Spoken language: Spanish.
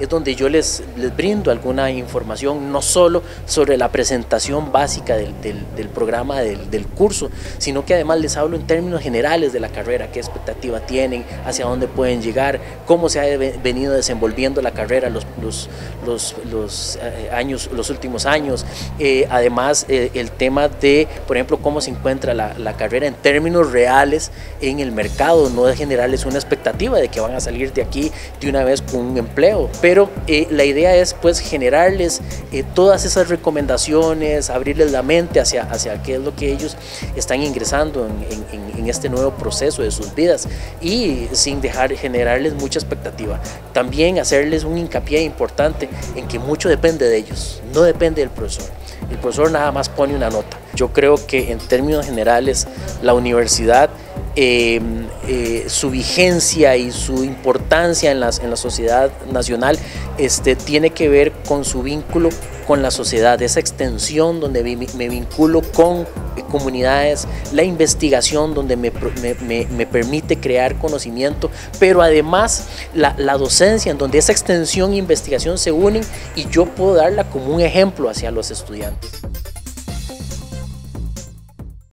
es donde yo les, les brindo alguna información, no solo sobre la presentación básica del, del, programa del, del, curso, sino que además les hablo en términos generales de la carrera, qué expectativa tienen, hacia dónde pueden llegar, cómo se ha venido desenvolviendo la carrera los, los, los, los eh, años, los últimos años. Eh, además, eh, el tema de, por ejemplo, cómo se encuentra la, la, carrera en términos reales en el mercado, no de generarles una expectativa de que van a salir de aquí de una vez con un empleo. La idea es pues generarles todas esas recomendaciones, abrirles la mente hacia, hacia qué es lo que ellos están ingresando en, en este nuevo proceso de sus vidas y sin dejar generarles mucha expectativa. También hacerles un hincapié importante en que mucho depende de ellos, no depende del profesor. El profesor nada más pone una nota. Yo creo que en términos generales la universidad eh, eh, su vigencia y su importancia en, las, en la sociedad nacional este, tiene que ver con su vínculo con la sociedad, esa extensión donde me, vinculo con comunidades, la investigación donde me, me, me permite crear conocimiento, pero además la, la, docencia en donde esa extensión e investigación se unen y yo puedo darla como un ejemplo hacia los estudiantes.